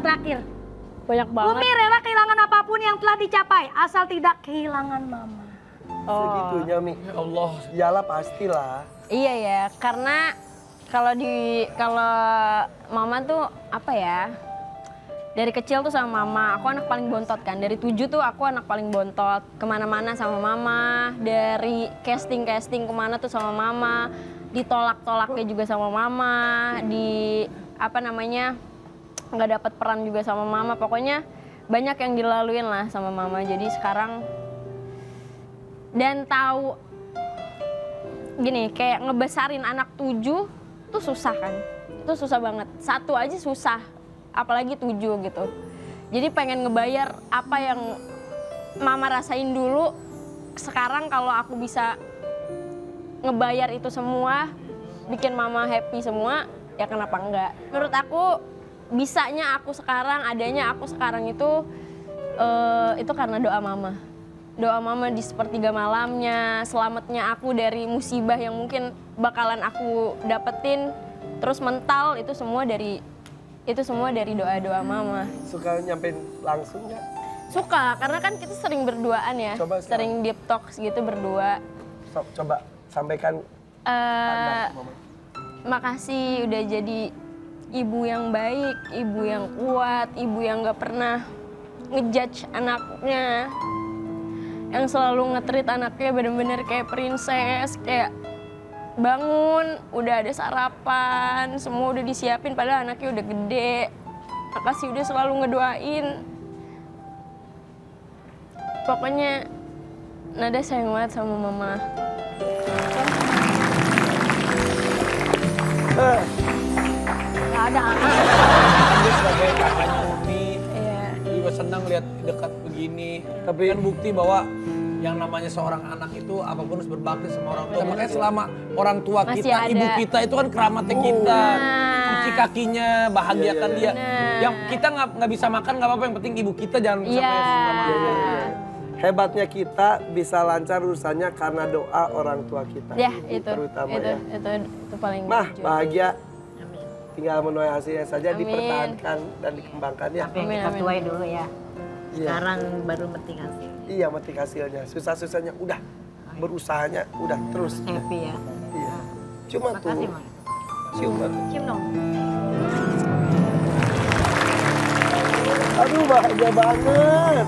yang terakhir. Banyak banget. Umi rela kehilangan apa pun yang telah dicapai asal tidak kehilangan mama. Segitunya Mi. Ya Allah. Iyalah pastilah. Iya ya, karena kalau di kalau mama tuh apa ya? Dari kecil tuh sama mama, aku anak paling bontot kan. Dari tujuh tuh aku anak paling bontot. Ke mana-mana sama mama. Dari casting-casting ke mana tuh sama mama. Ditolak-tolaknya juga sama mama. Di apa namanya nggak dapat peran juga sama mama. Pokoknya banyak yang dilaluin lah sama mama. Jadi sekarang dan tahu gini kayak ngebesarin anak tujuh tuh susah kan? Itu susah banget. Satu aja susah apalagi tujuh gitu. Jadi pengen ngebayar apa yang mama rasain dulu. Sekarang kalau aku bisa ngebayar itu semua bikin mama happy semua ya kenapa enggak? Menurut aku bisanya aku sekarang adanya aku sekarang itu eh, itu karena doa mama doa mama di sepertiga malamnya, selamatnya aku dari musibah yang mungkin bakalan aku dapetin, terus mental itu semua dari itu semua dari doa-doa mama. Suka nyampein langsung nggak? Suka karena kan kita sering berduaan ya, Coba sekarang. sering deep talk gitu berdua. So- coba sampaikan Mama. makasih udah jadi ibu yang baik, ibu yang kuat, ibu yang gak pernah ngejudge anaknya, yang selalu ngetrit anaknya bener-bener kayak princess, kayak bangun, udah ada sarapan, semua udah disiapin padahal anaknya udah gede. Makasih udah selalu ngedoain. Pokoknya Nada sayang banget sama mama. Eh, Ada. Dia sebagai kakaknya Umi, Iya. juga senang lihat dekat begini. Tapi- kan bukti bahwa yang namanya seorang anak itu apa pun harus berbakti sama orang tua. Makanya selama orang tua Masih kita, ada. ibu kita itu kan keramatnya kita. Nah. Cuci kakinya, bahagiakan Iya, iya, dia. Nah. Yang kita nggak nggak bisa makan nggak apa-apa, yang penting ibu kita jangan Iya. sampai sama Hebatnya kita bisa lancar urusannya karena doa orang tua kita. Ya, itu. terutama itu, ya. itu, itu, paling Mah, bahagia. Tinggal menuai hasilnya saja Amin. dipertahankan dan dikembangkan ya. Tapi yang kita tuai dulu ya. Iya. Sekarang baru penting hasil. Iya, metik hasilnya. Susah-susahnya udah. Berusahanya udah terus. Happy ya. Iya. Cuma tuh cuma. Cium dong. Aduh bahagia banget.